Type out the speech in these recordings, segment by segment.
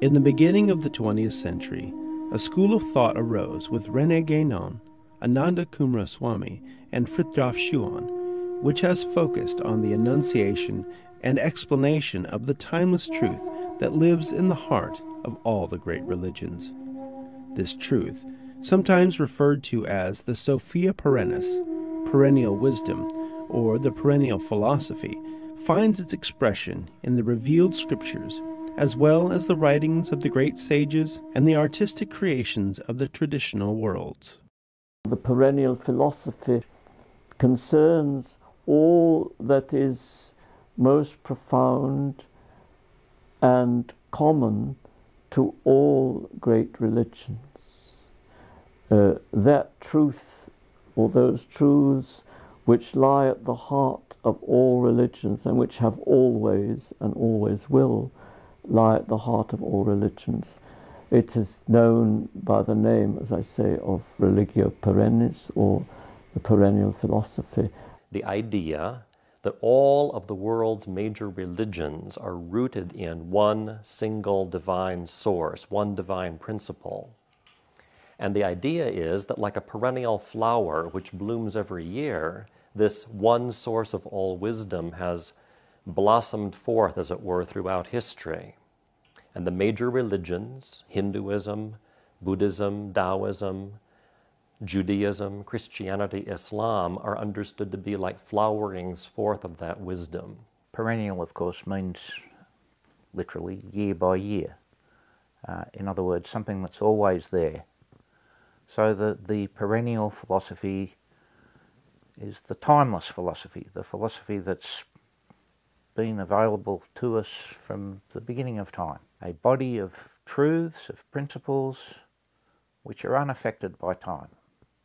In the beginning of the 20th century, a school of thought arose with Rene Guénon, Ananda Coomaraswamy, and Frithjof Schuon, which has focused on the enunciation and explanation of the timeless truth that lives in the heart of all the great religions. This truth, sometimes referred to as the Sophia Perennis, perennial wisdom, or the perennial philosophy, finds its expression in the revealed scriptures as well as the writings of the great sages and the artistic creations of the traditional worlds. The perennial philosophy concerns all that is most profound and common to all great religions. Uh, that truth, or those truths which lie at the heart of all religions and which have always and always will lie at the heart of all religions. It is known by the name, as I say, of religio perennis or the perennial philosophy. The idea that all of the world's major religions are rooted in one single divine source, one divine principle. And the idea is that, like a perennial flower which blooms every year, this one source of all wisdom has blossomed forth, as it were, throughout history. And the major religions, Hinduism, Buddhism, Taoism, Judaism, Christianity, Islam, are understood to be like flowerings forth of that wisdom. Perennial, of course, means literally year by year. Uh, in other words, something that's always there. So the, the perennial philosophy is the timeless philosophy, the philosophy that's been available to us from the beginning of time. A body of truths, of principles, which are unaffected by time.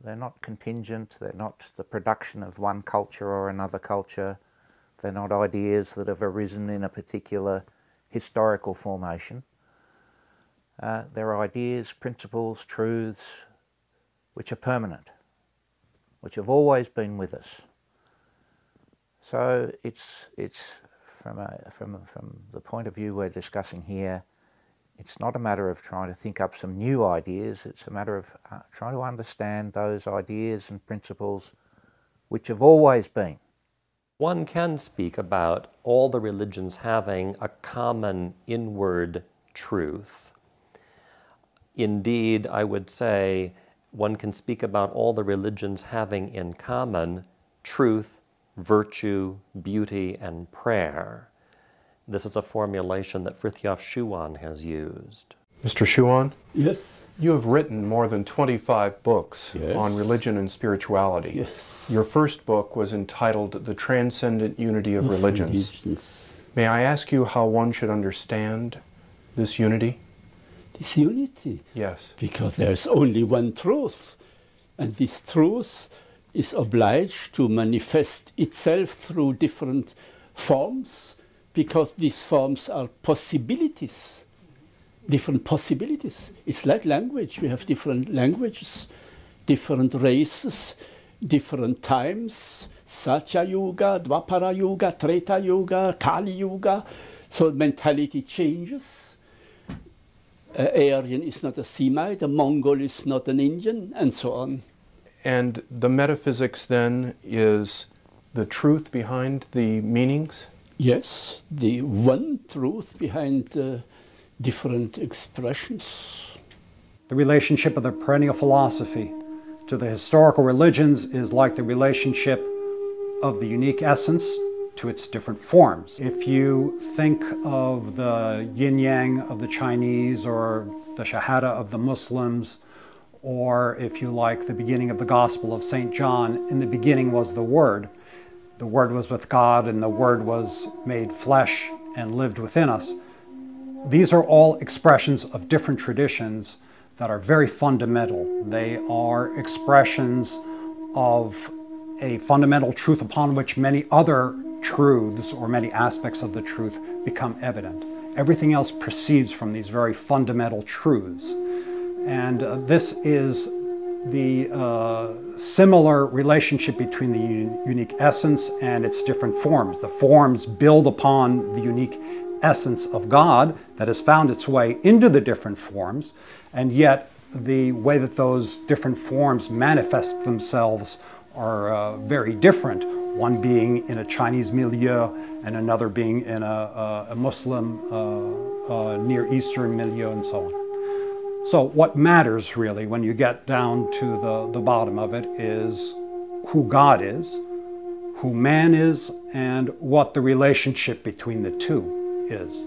They're not contingent, they're not the production of one culture or another culture, they're not ideas that have arisen in a particular historical formation. Uh, they're ideas, principles, truths, which are permanent, which have always been with us. So it's, it's from, a, from, from the point of view we're discussing here, it's not a matter of trying to think up some new ideas, it's a matter of uh, trying to understand those ideas and principles which have always been. One can speak about all the religions having a common inward truth. Indeed, I would say one can speak about all the religions having in common truth virtue, beauty, and prayer. This is a formulation that Frithjof Schuon has used. Mr. Schuon? Yes. You have written more than 25 books yes. on religion and spirituality. Yes. Your first book was entitled The Transcendent Unity of Religions. May I ask you how one should understand this unity? This unity? Yes. Because there's only one truth. And this truth is obliged to manifest itself through different forms because these forms are possibilities, different possibilities. It's like language. We have different languages, different races, different times, Satya Yuga, Dwapara Yuga, Treta Yuga, Kali Yuga. So mentality changes. Uh, Aryan is not a Semite, a Mongol is not an Indian, and so on. And the metaphysics then is the truth behind the meanings? Yes, the one truth behind the different expressions. The relationship of the perennial philosophy to the historical religions is like the relationship of the unique essence to its different forms. If you think of the yin yang of the Chinese or the Shahada of the Muslims, or if you like, the beginning of the Gospel of St. John, in the beginning was the Word. The Word was with God, and the Word was made flesh and lived within us. These are all expressions of different traditions that are very fundamental. They are expressions of a fundamental truth upon which many other truths or many aspects of the truth become evident. Everything else proceeds from these very fundamental truths. And uh, this is the uh, similar relationship between the un- unique essence and its different forms. The forms build upon the unique essence of God that has found its way into the different forms, and yet the way that those different forms manifest themselves are uh, very different. One being in a Chinese milieu, and another being in a, a, a Muslim uh, uh, Near Eastern milieu, and so on. So, what matters really when you get down to the, the bottom of it is who God is, who man is, and what the relationship between the two is.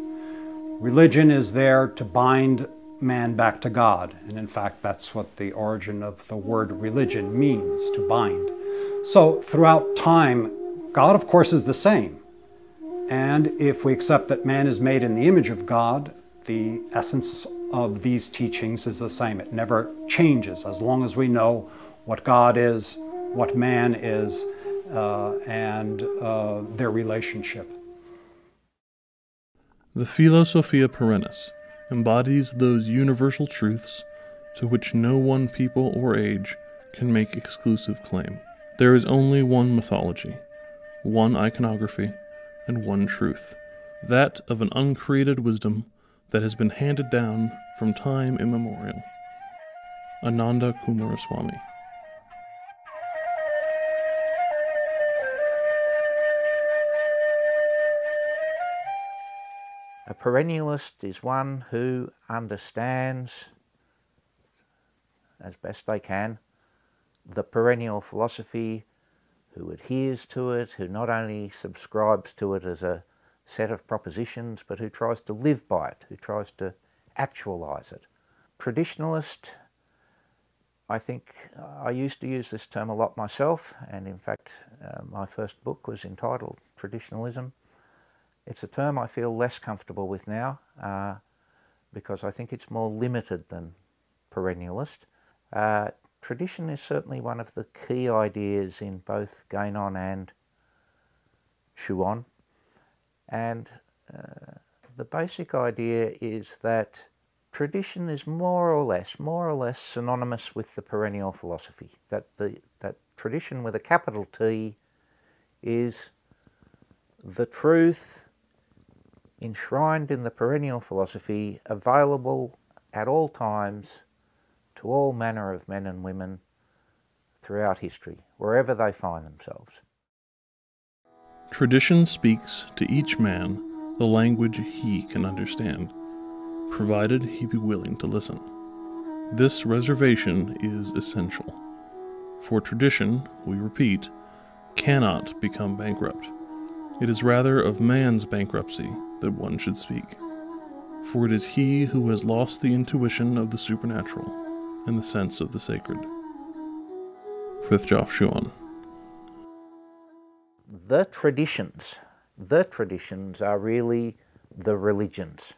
Religion is there to bind man back to God, and in fact, that's what the origin of the word religion means to bind. So, throughout time, God, of course, is the same. And if we accept that man is made in the image of God, the essence of these teachings is the same. It never changes as long as we know what God is, what man is, uh, and uh, their relationship. The Philosophia Perennis embodies those universal truths to which no one people or age can make exclusive claim. There is only one mythology, one iconography, and one truth that of an uncreated wisdom that has been handed down from time immemorial. Ananda Coomaraswamy. A perennialist is one who understands, as best they can, the perennial philosophy, who adheres to it, who not only subscribes to it as a set of propositions, but who tries to live by it, who tries to actualize it. Traditionalist, I think uh, I used to use this term a lot myself, and in fact, uh, my first book was entitled Traditionalism. It's a term I feel less comfortable with now uh, because I think it's more limited than perennialist. Uh, tradition is certainly one of the key ideas in both Guénon and Schuon. And uh, the basic idea is that tradition is more or less, more or less synonymous with the perennial philosophy. That the that tradition with a capital T is the truth enshrined in the perennial philosophy, available at all times to all manner of men and women throughout history, wherever they find themselves. Tradition speaks to each man the language he can understand, provided he be willing to listen. This reservation is essential. For tradition, we repeat, cannot become bankrupt. It is rather of man's bankruptcy that one should speak. For it is he who has lost the intuition of the supernatural and the sense of the sacred. Frithjof Schuon the traditions, the traditions are really the religions,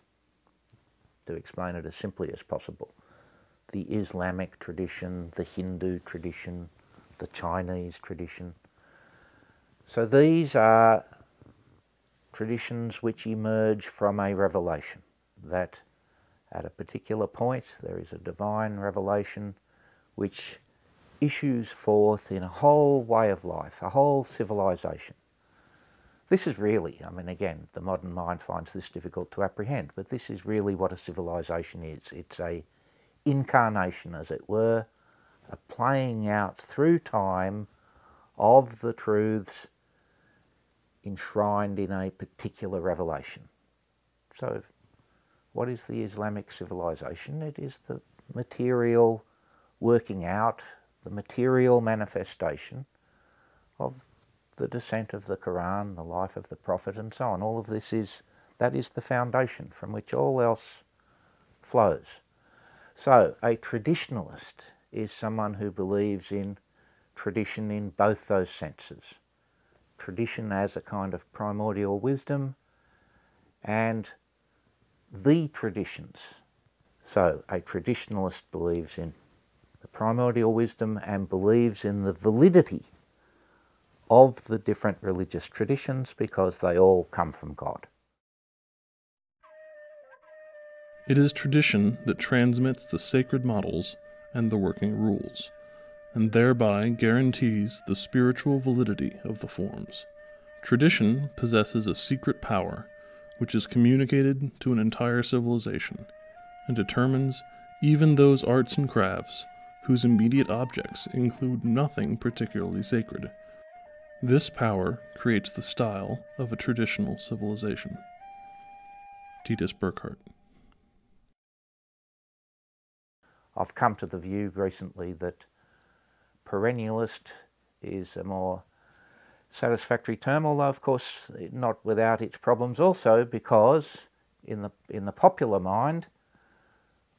to explain it as simply as possible. The Islamic tradition, the Hindu tradition, the Chinese tradition. So these are traditions which emerge from a revelation, that at a particular point there is a divine revelation which issues forth in a whole way of life, a whole civilization. This is really, I mean, again, the modern mind finds this difficult to apprehend, but this is really what a civilization is. It's a incarnation, as it were, a playing out through time of the truths enshrined in a particular revelation. So, what is the Islamic civilization? It is the material working out the material manifestation of the descent of the Quran, the life of the Prophet, and so on. All of this is that is the foundation from which all else flows. So, a traditionalist is someone who believes in tradition in both those senses tradition as a kind of primordial wisdom and the traditions. So, a traditionalist believes in the primordial wisdom and believes in the validity of the different religious traditions because they all come from God. It is tradition that transmits the sacred models and the working rules, and thereby guarantees the spiritual validity of the forms. Tradition possesses a secret power which is communicated to an entire civilization and determines even those arts and crafts whose immediate objects include nothing particularly sacred. This power creates the style of a traditional civilization. Titus Burckhardt. I've come to the view recently that perennialist is a more satisfactory term, although of course not without its problems also, because in the in the popular mind,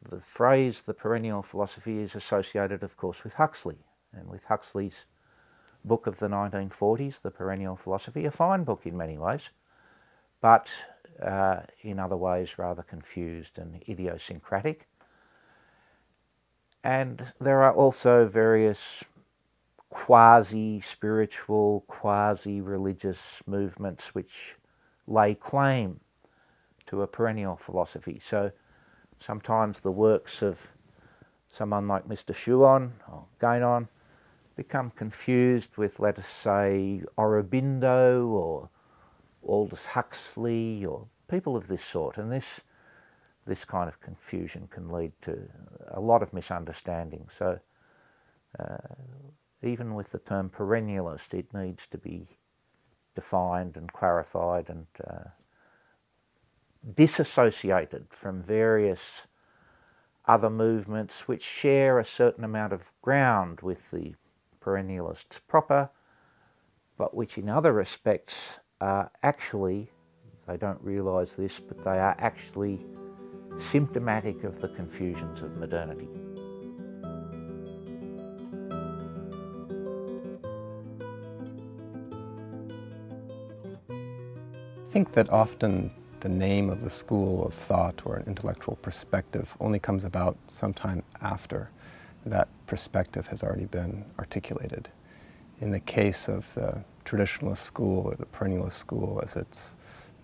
the phrase the perennial philosophy is associated, of course, with Huxley, and with Huxley's book of the 1940s, The Perennial Philosophy, a fine book in many ways, but uh, in other ways rather confused and idiosyncratic. And there are also various quasi-spiritual, quasi-religious movements which lay claim to a perennial philosophy. So sometimes the works of someone like Mr. Schuon or Guénon become confused with, let us say, Aurobindo or Aldous Huxley or people of this sort. And this, this kind of confusion can lead to a lot of misunderstanding. So uh, even with the term perennialist, it needs to be defined and clarified and uh, disassociated from various other movements which share a certain amount of ground with the perennialists proper, but which in other respects are actually, they don't realise this, but they are actually symptomatic of the confusions of modernity. Think that often the name of the school of thought or an intellectual perspective only comes about sometime after that perspective has already been articulated. In the case of the traditionalist school or the perennialist school as it's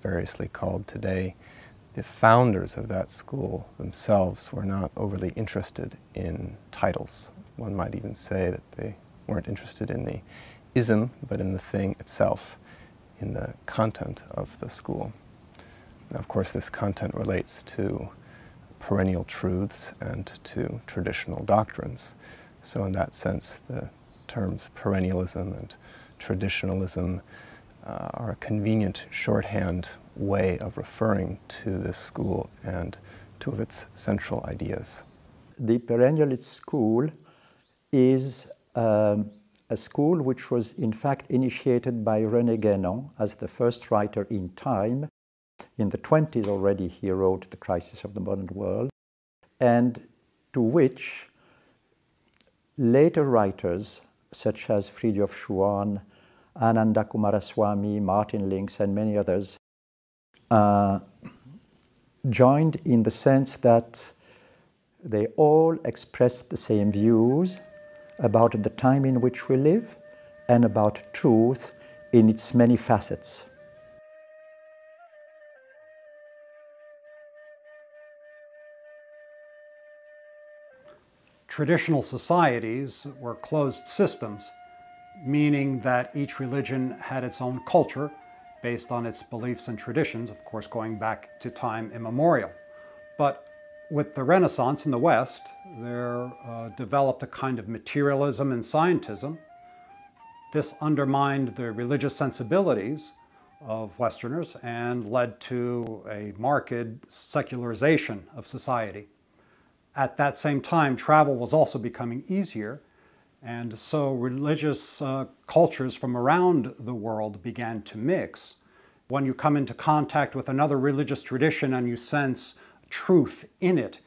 variously called today, the founders of that school themselves were not overly interested in titles. One might even say that they weren't interested in the ism, but in the thing itself in the content of the school. Now, of course, this content relates to perennial truths and to traditional doctrines. So in that sense, the terms perennialism and traditionalism uh, are a convenient shorthand way of referring to this school and two of its central ideas. The perennialist school is um, a school which was in fact initiated by René Guénon as the first writer in time. In the 20s already he wrote The Crisis of the Modern World, and to which later writers such as Frithjof Schuon, Ananda Coomaraswamy, Martin Lings, and many others uh, joined in the sense that they all expressed the same views about the time in which we live and about truth in its many facets. Traditional societies were closed systems, meaning that each religion had its own culture based on its beliefs and traditions, of course, going back to time immemorial. But with the Renaissance in the West, there uh, developed a kind of materialism and scientism. This undermined the religious sensibilities of Westerners and led to a marked secularization of society. At that same time, travel was also becoming easier, and so religious uh, cultures from around the world began to mix. When you come into contact with another religious tradition and you sense truth in it.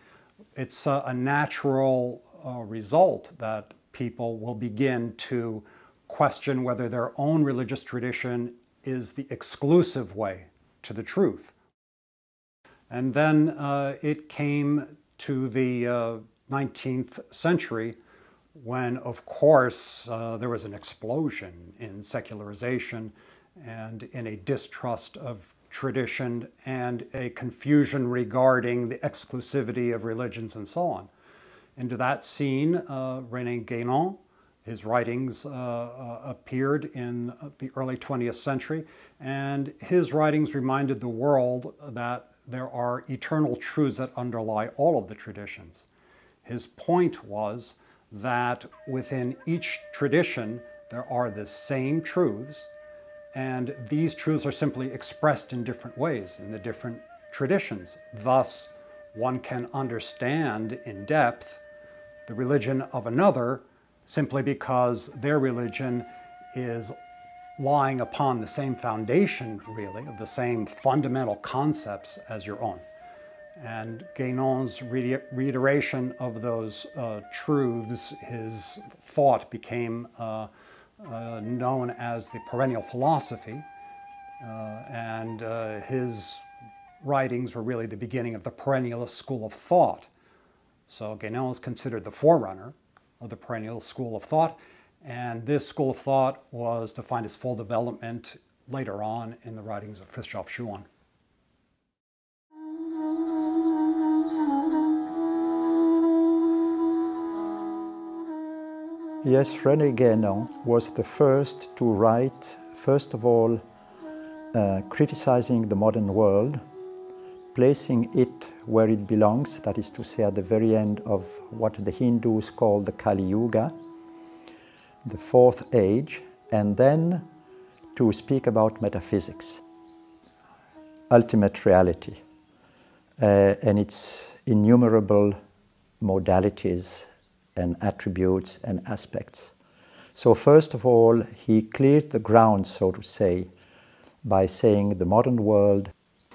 It's a, a natural uh, result that people will begin to question whether their own religious tradition is the exclusive way to the truth. And then uh, it came to the uh, 19th century when, of course, uh, there was an explosion in secularization and in a distrust of tradition and a confusion regarding the exclusivity of religions and so on. Into that scene, uh, René Guénon His writings uh, uh, appeared in the early 20th century, and his writings reminded the world that there are eternal truths that underlie all of the traditions. His point was that within each tradition there are the same truths, and these truths are simply expressed in different ways in the different traditions. Thus, one can understand in depth the religion of another simply because their religion is lying upon the same foundation, really, of the same fundamental concepts as your own. And Guénon's reiteration of those uh, truths, his thought became uh, uh, known as the perennial philosophy, uh, and uh, his writings were really the beginning of the perennialist school of thought. So Guénon is considered the forerunner of the perennial school of thought, and this school of thought was to find its full development later on in the writings of Frithjof Schuon. Yes, René Guénon was the first to write, first of all, uh, criticizing the modern world, placing it where it belongs, that is to say, at the very end of what the Hindus call the Kali Yuga, the fourth age, and then to speak about metaphysics, ultimate reality, uh, and its innumerable modalities and attributes and aspects. So, first of all, he cleared the ground, so to say, by saying the modern world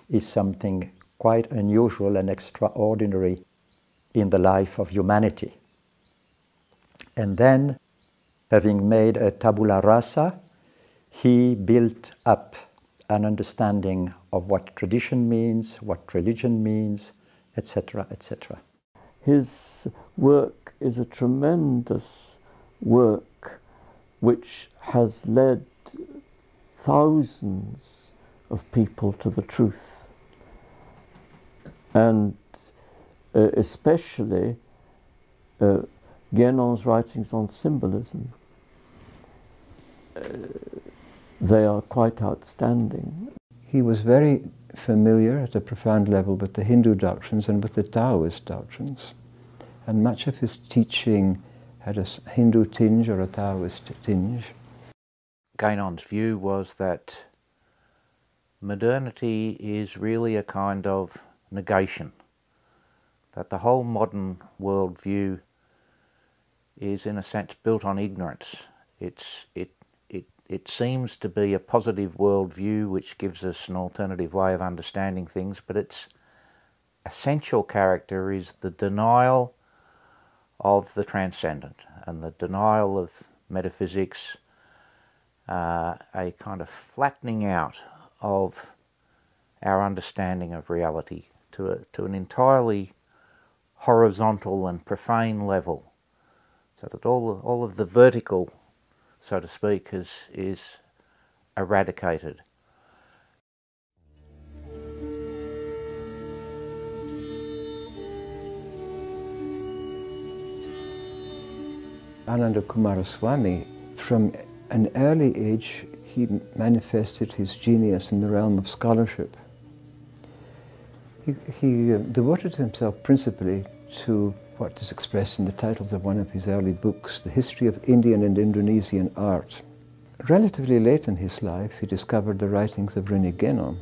is something quite unusual and extraordinary in the life of humanity. And then, having made a tabula rasa, he built up an understanding of what tradition means, what religion means, etc., etc. His work is a tremendous work which has led thousands of people to the truth. And uh, especially uh, Guénon's writings on symbolism. Uh, they are quite outstanding. He was very familiar at a profound level with the Hindu doctrines and with the Taoist doctrines and much of his teaching had a Hindu tinge or a Taoist tinge. Guénon's view was that modernity is really a kind of negation, that the whole modern worldview is in a sense built on ignorance. It's, it, it, it seems to be a positive worldview which gives us an alternative way of understanding things, but its essential character is the denial of the transcendent and the denial of metaphysics, uh, a kind of flattening out of our understanding of reality to, a, to an entirely horizontal and profane level, so that all, all of the vertical, so to speak, is, is eradicated. Ananda Coomaraswamy, from an early age, he manifested his genius in the realm of scholarship. He, he uh, devoted himself principally to what is expressed in the titles of one of his early books, The History of Indian and Indonesian Art. Relatively late in his life, he discovered the writings of René Guénon.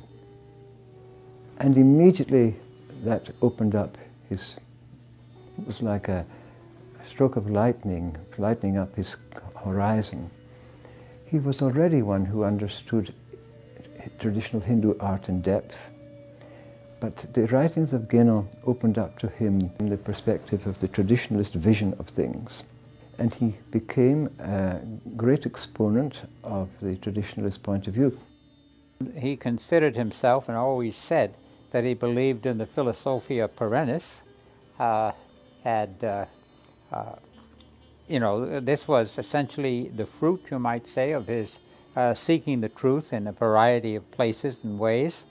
And immediately that opened up his, it was like a, stroke of lightning, lightening up his horizon. He was already one who understood traditional Hindu art in depth. But the writings of Guénon opened up to him the perspective of the traditionalist vision of things. And he became a great exponent of the traditionalist point of view. He considered himself and always said that he believed in the philosophia perennis, uh, had uh, you know, this was essentially the fruit, you might say, of his uh, seeking the truth in a variety of places and ways.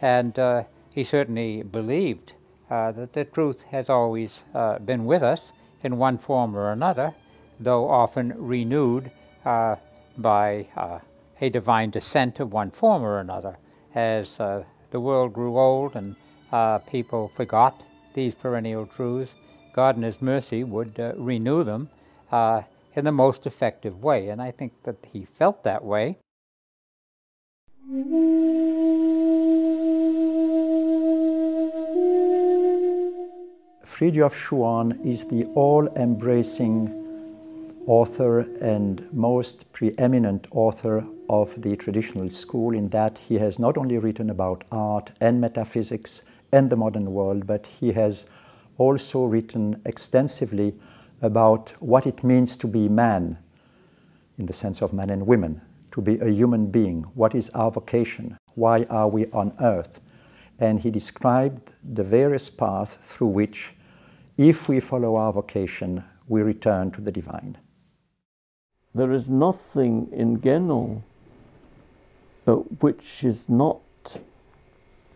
And uh, he certainly believed uh, that the truth has always uh, been with us in one form or another, though often renewed uh, by uh, a divine descent of one form or another. As uh, the world grew old and uh, people forgot these perennial truths, God in His mercy would uh, renew them uh, in the most effective way. And I think that He felt that way. Frithjof Schuon is the all embracing author and most preeminent author of the traditional school in that he has not only written about art and metaphysics and the modern world, but he has also written extensively about what it means to be man in the sense of men and women, to be a human being. What is our vocation? Why are we on earth? And he described the various paths through which, if we follow our vocation, we return to the divine. There is nothing in Guénon uh, which is not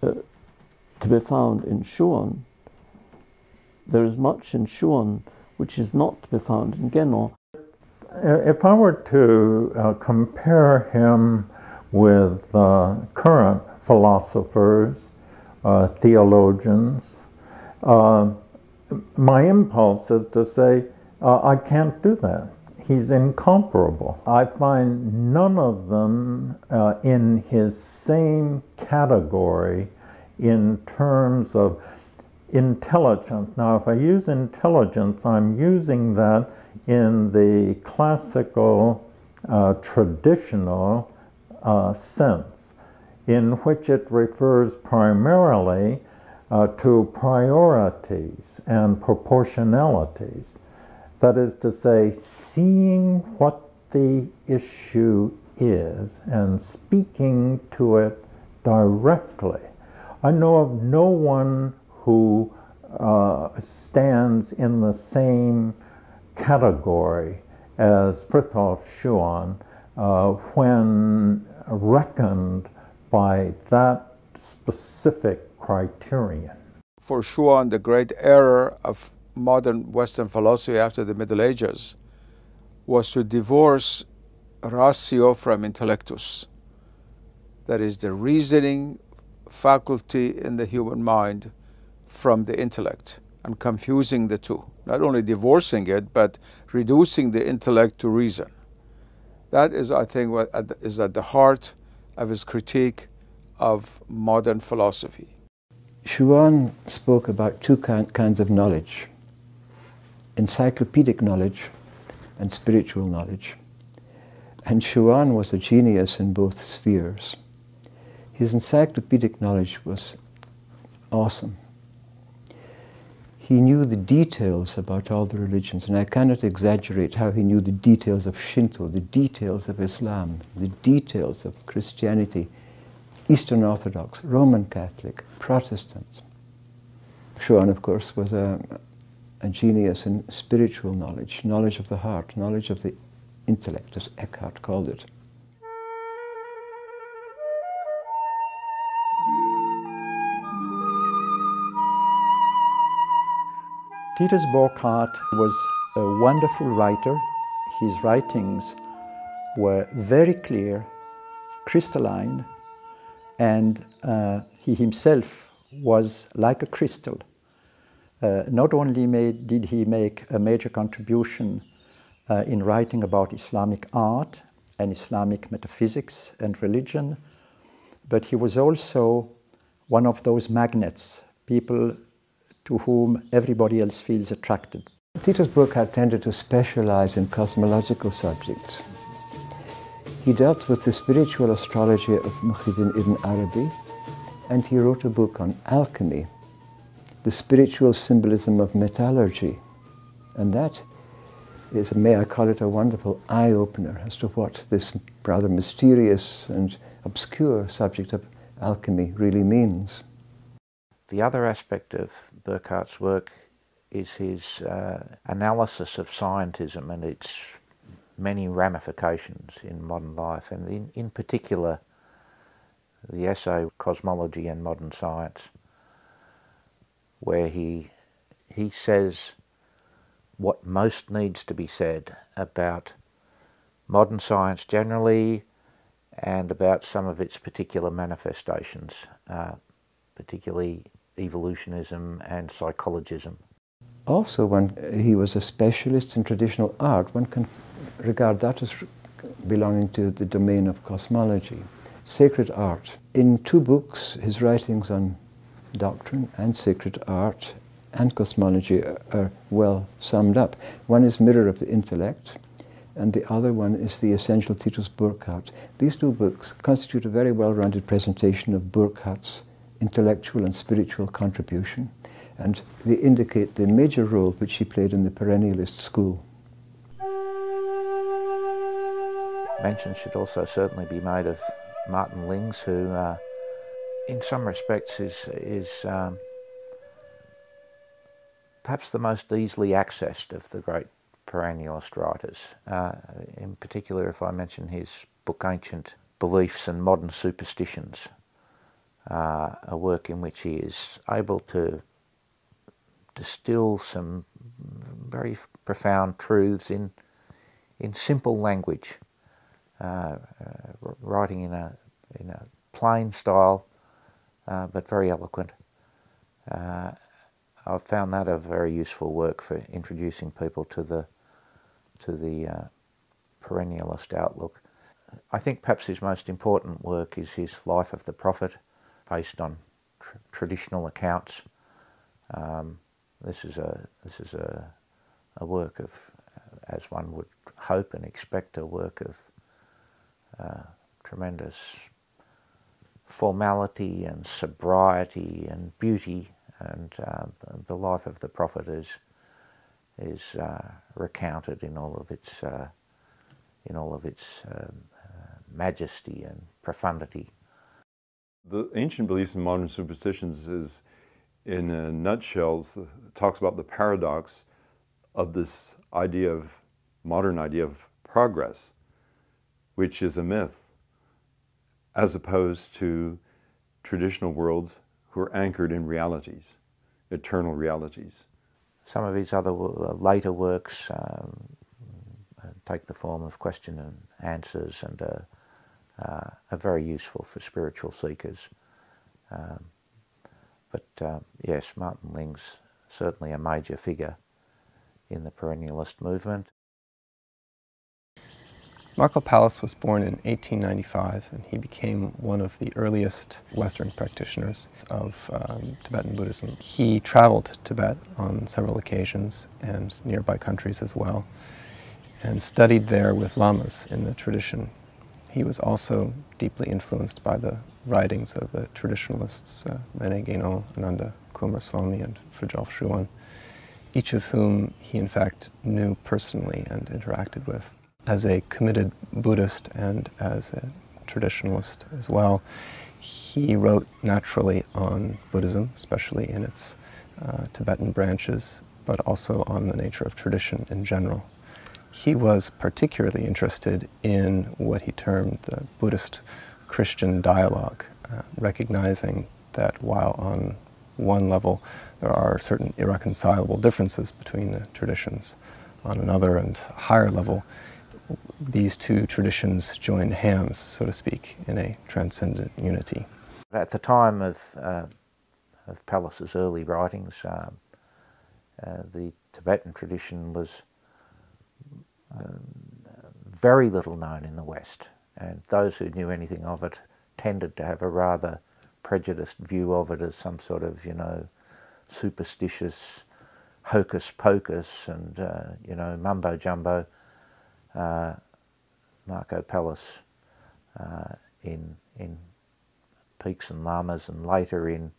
uh, to be found in Schuon. There is much in Schuon which is not to be found in Guénon. If I were to uh, compare him with uh, current philosophers, uh, theologians, uh, my impulse is to say, uh, I can't do that. He's incomparable. I find none of them uh, in his same category in terms of intelligence. Now, if I use intelligence, I'm using that in the classical, uh, traditional uh, sense, in which it refers primarily uh, to priorities and proportionalities. That is to say, seeing what the issue is and speaking to it directly. I know of no one who uh, stands in the same category as Frithjof Schuon uh, when reckoned by that specific criterion. For Schuon, the great error of modern Western philosophy after the Middle Ages was to divorce ratio from intellectus. That is, the reasoning faculty in the human mind from the intellect and confusing the two. Not only divorcing it, but reducing the intellect to reason. That is, I think, what is at the heart of his critique of modern philosophy. Schuon spoke about two kinds of knowledge encyclopedic knowledge and spiritual knowledge. And Schuon was a genius in both spheres. His encyclopedic knowledge was awesome. He knew the details about all the religions, and I cannot exaggerate how he knew the details of Shinto, the details of Islam, the details of Christianity, Eastern Orthodox, Roman Catholic, Protestant. Schuon, of course, was a, a genius in spiritual knowledge, knowledge of the heart, knowledge of the intellect, as Eckhart called it. Titus Burckhardt was a wonderful writer. His writings were very clear, crystalline, and uh, he himself was like a crystal. Uh, not only made, did he make a major contribution uh, in writing about Islamic art and Islamic metaphysics and religion, but he was also one of those magnets, people to whom everybody else feels attracted. Titus Burckhardt tended to specialize in cosmological subjects. He dealt with the spiritual astrology of Muhyiddin ibn Arabi, and he wrote a book on alchemy, the spiritual symbolism of metallurgy. And that is, may I call it, a wonderful eye opener as to what this rather mysterious and obscure subject of alchemy really means. The other aspect of Burckhardt's work is his uh, analysis of scientism and its many ramifications in modern life, and in, in particular, the essay Cosmology and Modern Science, where he, he says what most needs to be said about modern science generally and about some of its particular manifestations, uh, particularly evolutionism and psychologism. Also, when he was a specialist in traditional art, one can regard that as belonging to the domain of cosmology. Sacred art. In two books, his writings on doctrine and sacred art and cosmology are well summed up. One is Mirror of the Intellect, and the other one is The Essential Titus Burckhardt. These two books constitute a very well-rounded presentation of Burckhardt's intellectual and spiritual contribution, and they indicate the major role which she played in the perennialist school. Mention should also certainly be made of Martin Lings, who uh, in some respects is, is um, perhaps the most easily accessed of the great perennialist writers. Uh, in particular, if I mention his book Ancient Beliefs and Modern Superstitions, uh, a work in which he is able to distill some very profound truths in, in simple language, uh, uh writing in a, in a plain style, uh, but very eloquent. Uh, I've found that a very useful work for introducing people to the to the uh, perennialist outlook. I think perhaps his most important work is his Life of the Prophet, based on tr traditional accounts. Um, this is a this is a a work of, as one would hope and expect, a work of uh, tremendous formality and sobriety and beauty, and uh, the, life of the prophet is is uh, recounted in all of its uh, in all of its um, uh, majesty and profundity. The ancient beliefs and modern superstitions is, in a nutshell, talks about the paradox of this idea of modern idea of progress, which is a myth, as opposed to traditional worlds who are anchored in realities, eternal realities. Some of his other uh, later works um, take the form of question and answers and uh, uh, are very useful for spiritual seekers. Um, but uh, yes, Martin Ling's certainly a major figure in the perennialist movement. Marco Pallis was born in 1895 and he became one of the earliest Western practitioners of um, Tibetan Buddhism. He traveled to Tibet on several occasions and nearby countries as well and studied there with lamas in the tradition. He was also deeply influenced by the writings of the traditionalists uh, Rene Guénon, Ananda Coomaraswamy, and Frithjof Schuon, each of whom he in fact knew personally and interacted with as a committed Buddhist and as a traditionalist as well, he wrote naturally on Buddhism, especially in its uh, Tibetan branches, but also on the nature of tradition in general. He was particularly interested in what he termed the Buddhist Christian dialogue, uh, recognizing that while on one level there are certain irreconcilable differences between the traditions, on another and higher level these two traditions join hands, so to speak, in a transcendent unity. At the time of, uh, of Pallis's early writings, um, uh, the Tibetan tradition was very little known in the West, and those who knew anything of it tended to have a rather prejudiced view of it as some sort of, you know, superstitious hocus pocus and, uh, you know, mumbo jumbo uh, Marco Pallis uh, in, in Peaks and Lamas and later in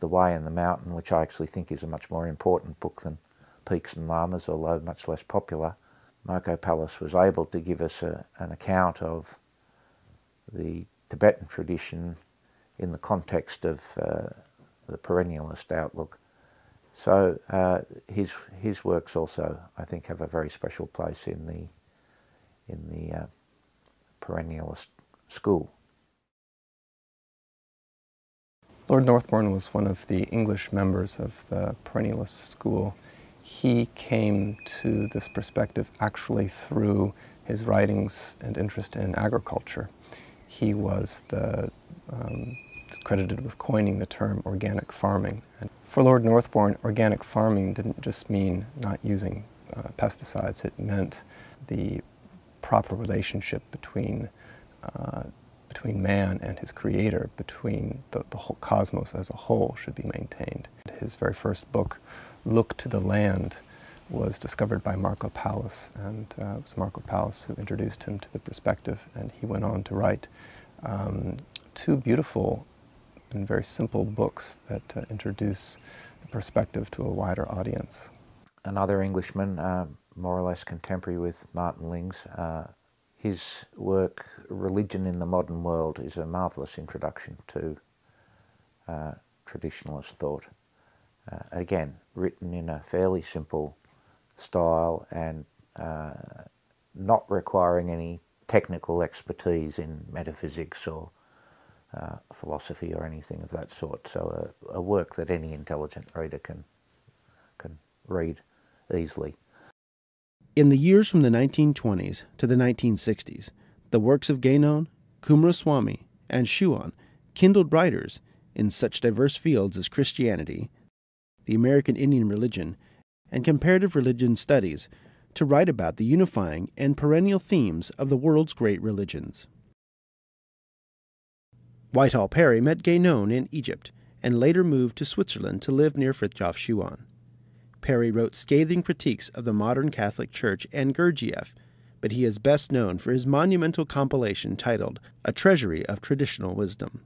The Way and the Mountain, which I actually think is a much more important book than Peaks and Lamas, although much less popular. Marco Pallis was able to give us a, an account of the Tibetan tradition in the context of uh, the perennialist outlook. So uh, his, his works also, I think, have a very special place in the in the uh, perennialist school. Lord Northbourne was one of the English members of the perennialist school. He came to this perspective actually through his writings and interest in agriculture. He was the, um, credited with coining the term organic farming. And for Lord Northbourne, organic farming didn't just mean not using uh, pesticides, it meant the proper relationship between, uh, between man and his creator, between the, the whole cosmos as a whole should be maintained. His very first book, Look to the Land, was discovered by Marco Pallis, and uh, it was Marco Pallis who introduced him to the perspective, and he went on to write um, two beautiful and very simple books that uh, introduce the perspective to a wider audience. Another Englishman, uh, more or less contemporary with Martin Lings, uh, his work, Religion in the Modern World, is a marvellous introduction to uh, traditionalist thought. Uh, again, written in a fairly simple style and uh, not requiring any technical expertise in metaphysics or uh, philosophy or anything of that sort. So a, a, work that any intelligent reader can can read easily. In the years from the 1920s to the 1960s, the works of Guénon, Coomaraswamy, and Schuon kindled writers in such diverse fields as Christianity, the American Indian religion, and comparative religion studies to write about the unifying and perennial themes of the world's great religions. Whitall Perry met Guénon in Egypt and later moved to Switzerland to live near Frithjof Schuon. Perry wrote scathing critiques of the modern Catholic Church and Gurdjieff, but he is best known for his monumental compilation titled A Treasury of Traditional Wisdom.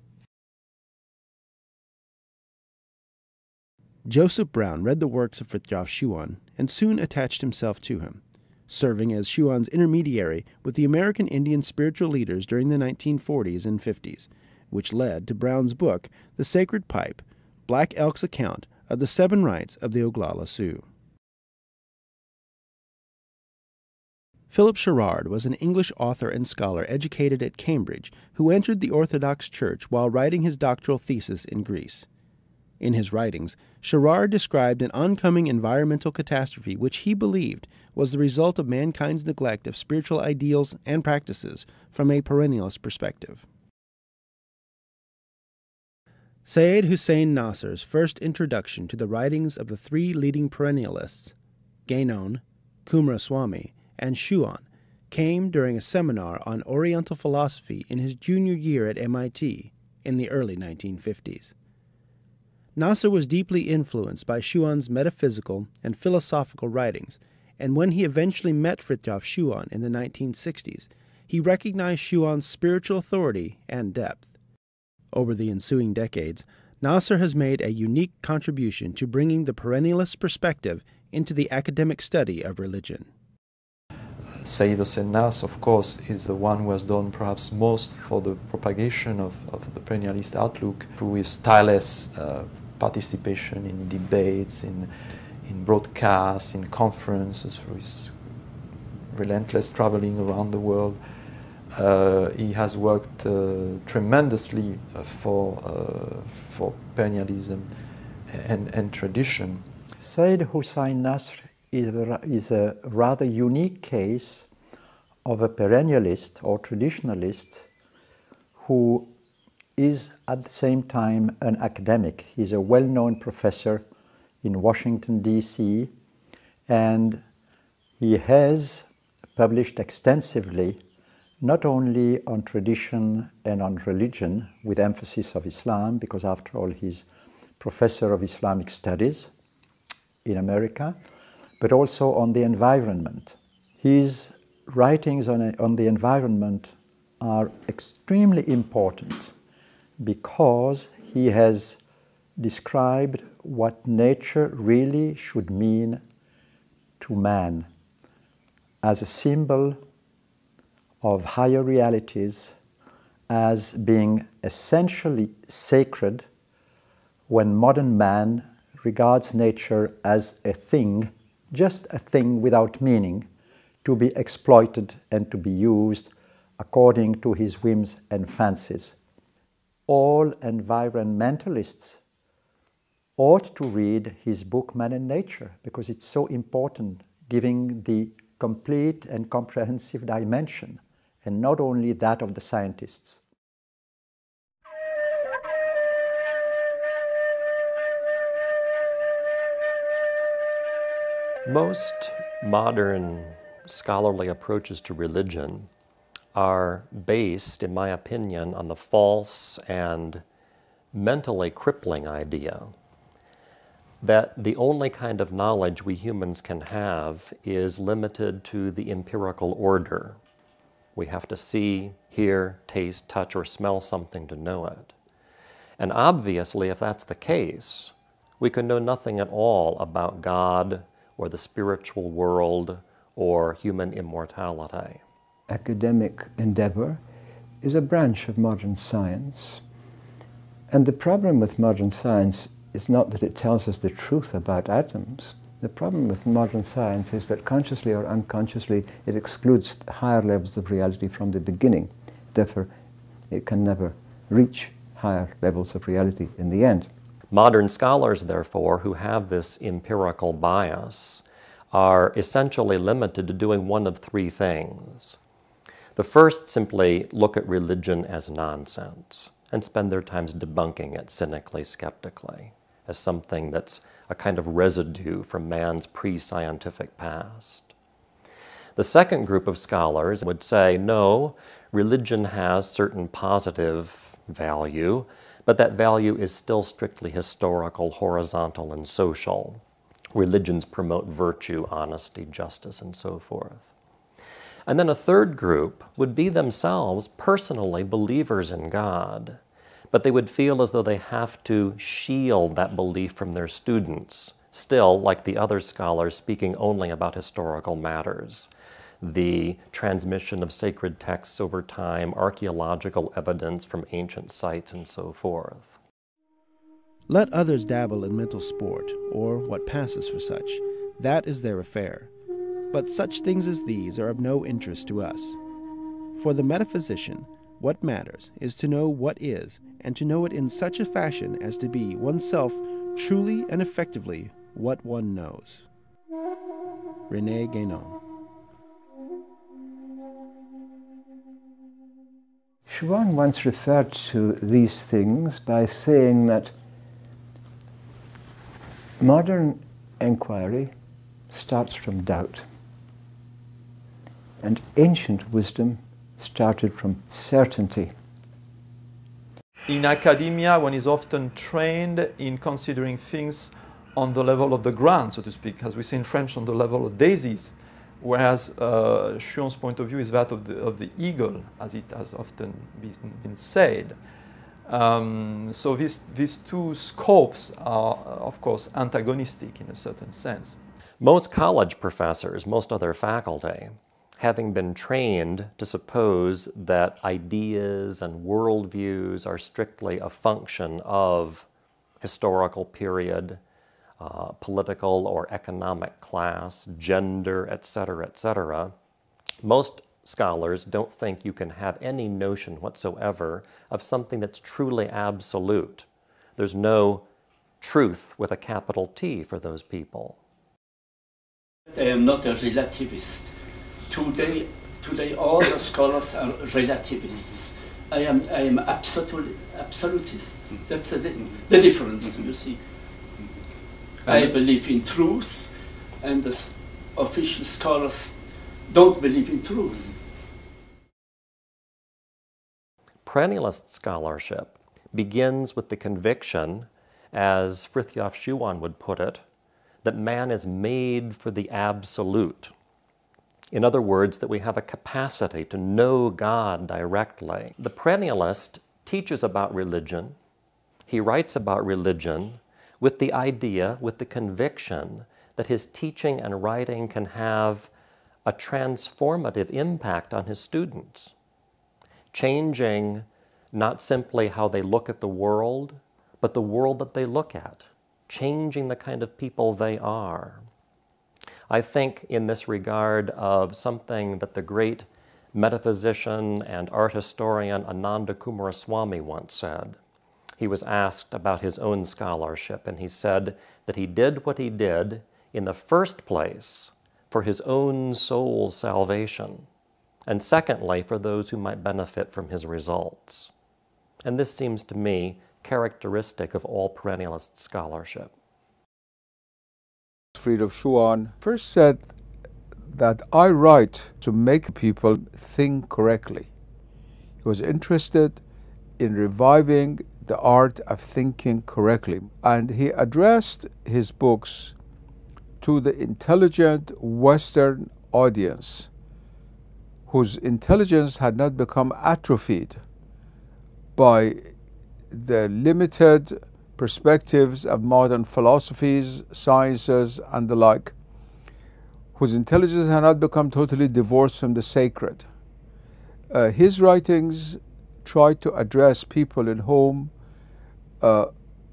Joseph Brown read the works of Frithjof Schuon and soon attached himself to him, serving as Schuon's intermediary with the American Indian spiritual leaders during the 1940s and 50s, which led to Brown's book, The Sacred Pipe Black Elk's Account of the Seven Rites of the Oglala Sioux. Philip Sherrard was an English author and scholar educated at Cambridge who entered the Orthodox Church while writing his doctoral thesis in Greece. In his writings, Sherrard described an oncoming environmental catastrophe which he believed was the result of mankind's neglect of spiritual ideals and practices from a perennialist perspective. Seyyed Hossein Nasr's first introduction to the writings of the three leading perennialists, Guénon, Coomaraswamy, and Schuon, came during a seminar on Oriental philosophy in his junior year at MIT in the early 1950s. Nasr was deeply influenced by Schuon's metaphysical and philosophical writings, and when he eventually met Frithjof Schuon in the 1960s, he recognized Schuon's spiritual authority and depth. Over the ensuing decades, Nasr has made a unique contribution to bringing the perennialist perspective into the academic study of religion. Seyyed Hossein Nasr, of course, is the one who has done perhaps most for the propagation of, of the perennialist outlook through his tireless uh, participation in debates, in, in broadcasts, in conferences, through his relentless traveling around the world. Uh, he has worked uh, tremendously uh, for, for perennialism and, and tradition. Seyyed Hossein Nasr is a, is a rather unique case of a perennialist or traditionalist who is at the same time an academic. He's a well known professor in Washington, D.C., and he has published extensively not only on tradition and on religion, with emphasis of Islam, because after all, he's professor of Islamic studies in America, but also on the environment. His writings on, on the environment are extremely important because he has described what nature really should mean to man as a symbol of higher realities as being essentially sacred when modern man regards nature as a thing, just a thing without meaning, to be exploited and to be used according to his whims and fancies. All environmentalists ought to read his book Man and Nature because it's so important, giving the complete and comprehensive dimension, and not only that of the scientists. Most modern scholarly approaches to religion are based, in my opinion, on the false and mentally crippling idea that the only kind of knowledge we humans can have is limited to the empirical order. We have to see, hear, taste, touch, or smell something to know it. And obviously, if that's the case, we can know nothing at all about God or the spiritual world or human immortality. Academic endeavor is a branch of modern science. And the problem with modern science is not that it tells us the truth about atoms. The problem with modern science is that consciously or unconsciously it excludes higher levels of reality from the beginning. Therefore, it can never reach higher levels of reality in the end. Modern scholars, therefore, who have this empirical bias, are essentially limited to doing one of three things. The first simply look at religion as nonsense and spend their times debunking it cynically, skeptically, as something that's a kind of residue from man's pre scientific past. The second group of scholars would say no, religion has certain positive value, but that value is still strictly historical, horizontal, and social. Religions promote virtue, honesty, justice, and so forth. And then a third group would be themselves personally believers in God, but they would feel as though they have to shield that belief from their students, still, like the other scholars, speaking only about historical matters the transmission of sacred texts over time, archaeological evidence from ancient sites, and so forth. Let others dabble in mental sport, or what passes for such. That is their affair. But such things as these are of no interest to us. For the metaphysician, what matters is to know what is, and to know it in such a fashion as to be oneself truly and effectively what one knows. René Guénon. Schuon once referred to these things by saying that modern inquiry starts from doubt, and ancient wisdom started from certainty. In academia, one is often trained in considering things on the level of the ground, so to speak, as we say in French, on the level of daisies whereas uh, Schuon's point of view is that of the, of the eagle, as it has often been, been said. Um, so these, these two scopes are, of course, antagonistic in a certain sense. Most college professors, most other faculty, having been trained to suppose that ideas and worldviews are strictly a function of historical period, uh, political or economic class, gender, etc., etc., most scholars don't think you can have any notion whatsoever of something that's truly absolute. There's no truth with a capital T for those people. I am not a relativist. Today, today all the scholars are relativists. I am, I am absolute, absolutist. Hmm. That's the, the difference, hmm. you see. Hmm. I believe in truth, and the official scholars don't believe in truth. Perennialist scholarship begins with the conviction, as Frithjof Schuon would put it, that man is made for the absolute. In other words, that we have a capacity to know God directly. The perennialist teaches about religion, he writes about religion, with the idea, with the conviction that his teaching and writing can have a transformative impact on his students, changing not simply how they look at the world, but the world that they look at, changing the kind of people they are. I think in this regard of something that the great metaphysician and art historian Ananda Coomaraswamy once said he was asked about his own scholarship, and he said that he did what he did in the first place for his own soul's salvation, and secondly, for those who might benefit from his results. And this seems to me characteristic of all perennialist scholarship. Frithjof Schuon first said that I write to make people think correctly. He was interested in reviving the art of thinking correctly, and he addressed his books to the intelligent Western audience whose intelligence had not become atrophied by the limited perspectives of modern philosophies, sciences, and the like, whose intelligence had not become totally divorced from the sacred. Uh, his writings tried to address people in whom uh,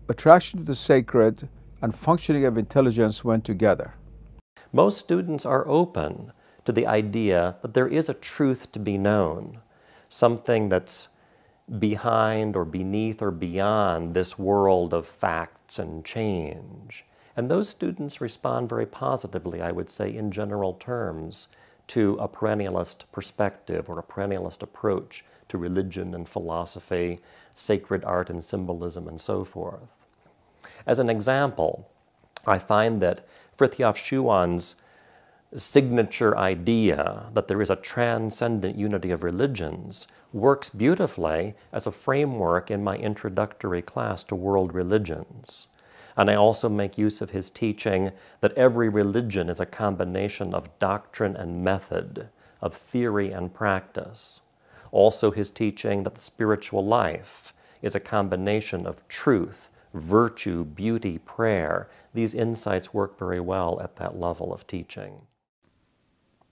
attraction to the sacred and functioning of intelligence went together. Most students are open to the idea that there is a truth to be known, something that's behind or beneath or beyond this world of facts and change. And those students respond very positively, I would say, in general terms, to a perennialist perspective or a perennialist approach to religion and philosophy, sacred art and symbolism, and so forth. As an example, I find that Frithjof Schuon's signature idea that there is a transcendent unity of religions works beautifully as a framework in my introductory class to world religions. And I also make use of his teaching that every religion is a combination of doctrine and method, of theory and practice. Also, his teaching that the spiritual life is a combination of truth, virtue, beauty, prayer. These insights work very well at that level of teaching.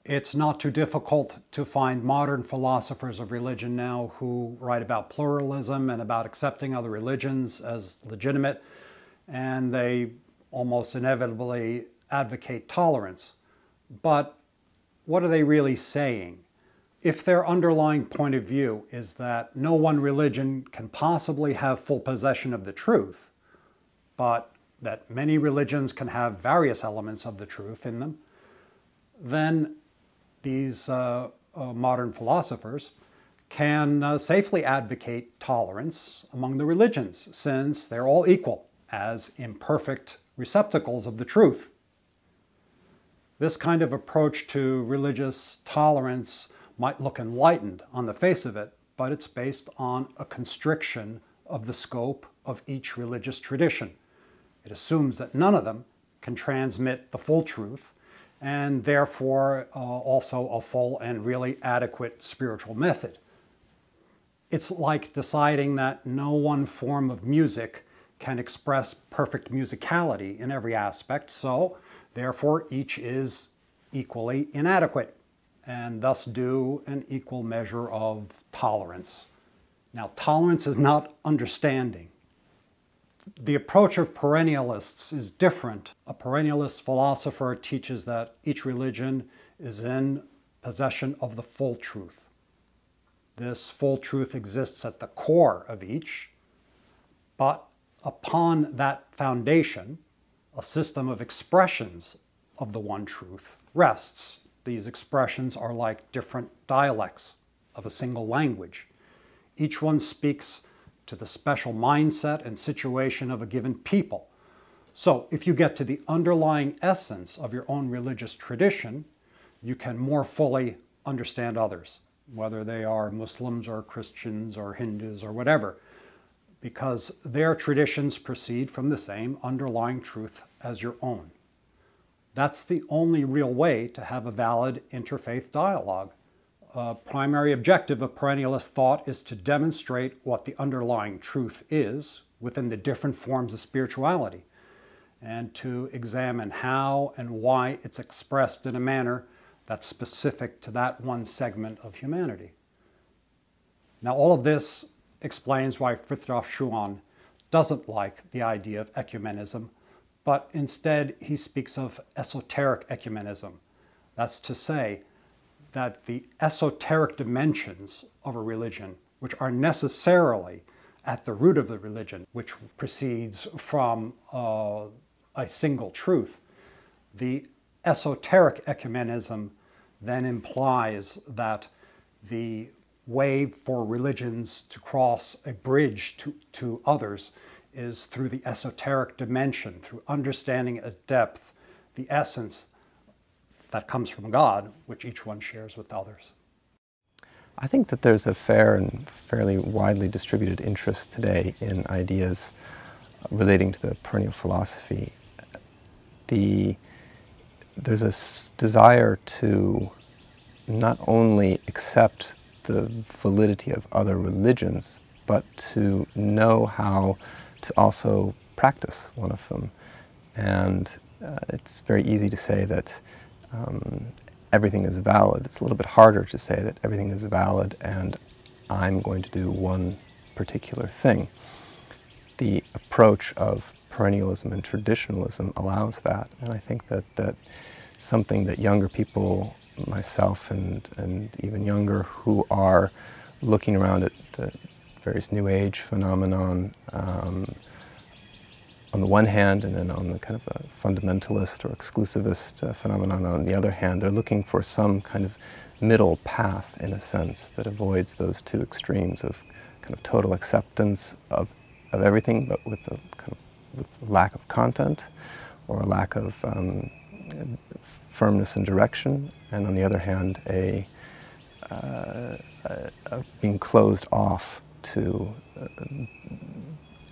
It's not too difficult to find modern philosophers of religion now who write about pluralism and about accepting other religions as legitimate, and they almost inevitably advocate tolerance. But what are they really saying? If their underlying point of view is that no one religion can possibly have full possession of the truth, but that many religions can have various elements of the truth in them, then these uh, uh, modern philosophers can uh, safely advocate tolerance among the religions since they're all equal as imperfect receptacles of the truth. This kind of approach to religious tolerance might look enlightened on the face of it, but it's based on a constriction of the scope of each religious tradition. It assumes that none of them can transmit the full truth and therefore uh, also a full and really adequate spiritual method. It's like deciding that no one form of music can express perfect musicality in every aspect, so therefore each is equally inadequate and thus due an equal measure of tolerance. Now, tolerance is not understanding. The approach of perennialists is different. A perennialist philosopher teaches that each religion is in possession of the full truth. This full truth exists at the core of each, but upon that foundation, a system of expressions of the one truth rests. These expressions are like different dialects of a single language. Each one speaks to the special mindset and situation of a given people. So if you get to the underlying essence of your own religious tradition, you can more fully understand others, whether they are Muslims or Christians or Hindus or whatever, because their traditions proceed from the same underlying truth as your own. That's the only real way to have a valid interfaith dialogue uh, primary objective of perennialist thought is to demonstrate what the underlying truth is within the different forms of spirituality and to examine how and why it's expressed in a manner that's specific to that one segment of humanity. Now, all of this explains why Frithjof Schuon doesn't like the idea of ecumenism, but instead he speaks of esoteric ecumenism. That's to say, that the esoteric dimensions of a religion, which are necessarily at the root of the religion, which proceeds from uh, a single truth. The esoteric ecumenism then implies that the way for religions to cross a bridge to, to others is through the esoteric dimension, through understanding at depth the essence that comes from God, which each one shares with others. I think that there's a fair and fairly widely distributed interest today in ideas relating to the perennial philosophy. The, there's a desire to not only accept the validity of other religions, but to know how to also practice one of them. And uh, it's very easy to say that um, everything is valid. It's a little bit harder to say that everything is valid and I'm going to do one particular thing. The approach of perennialism and traditionalism allows that, and I think that that something that younger people, myself and, and even younger, who are looking around at the various New Age phenomenon, um, on the one hand, and then on the kind of a fundamentalist or exclusivist uh, phenomenon on the other hand, they're looking for some kind of middle path, in a sense, that avoids those two extremes of kind of total acceptance of, of everything, but with a kind of with lack of content or a lack of um, firmness and direction, and on the other hand, a, uh, a, a being closed off to uh,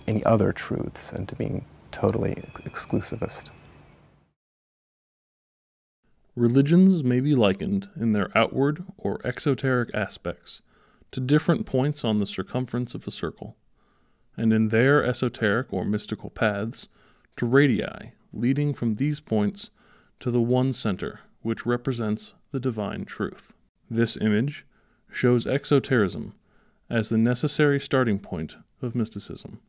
any other truths and to being totally exclusivist. Religions may be likened in their outward or exoteric aspects to different points on the circumference of a circle, and in their esoteric or mystical paths to radii leading from these points to the one center which represents the divine truth. This image shows exoterism as the necessary starting point of mysticism.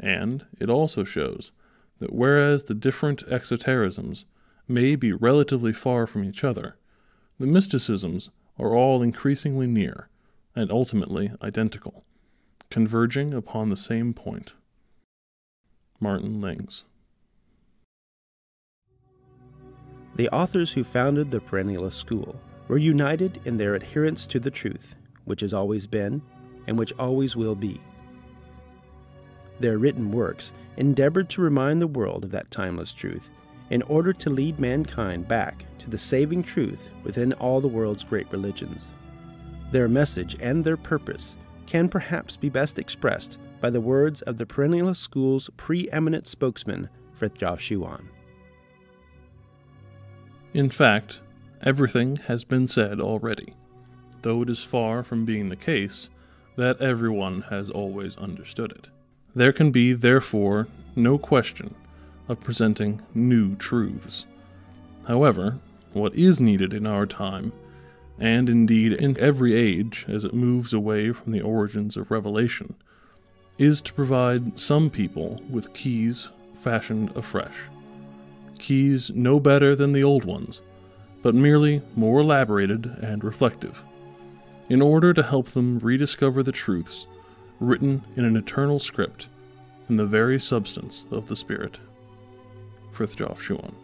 And it also shows that whereas the different exoterisms may be relatively far from each other, the mysticisms are all increasingly near and ultimately identical, converging upon the same point. Martin Lings. The authors who founded the Perennialist School were united in their adherence to the truth, which has always been and which always will be. Their written works endeavored to remind the world of that timeless truth in order to lead mankind back to the saving truth within all the world's great religions. Their message and their purpose can perhaps be best expressed by the words of the Perennialist School's preeminent spokesman, Frithjof Schuon. In fact, everything has been said already, though it is far from being the case that everyone has always understood it. There can be, therefore, no question of presenting new truths. However, what is needed in our time, and indeed in every age as it moves away from the origins of revelation, is to provide some people with keys fashioned afresh. Keys no better than the old ones, but merely more elaborated and reflective, in order to help them rediscover the truths written in an eternal script, in the very substance of the Spirit. Frithjof Schuon.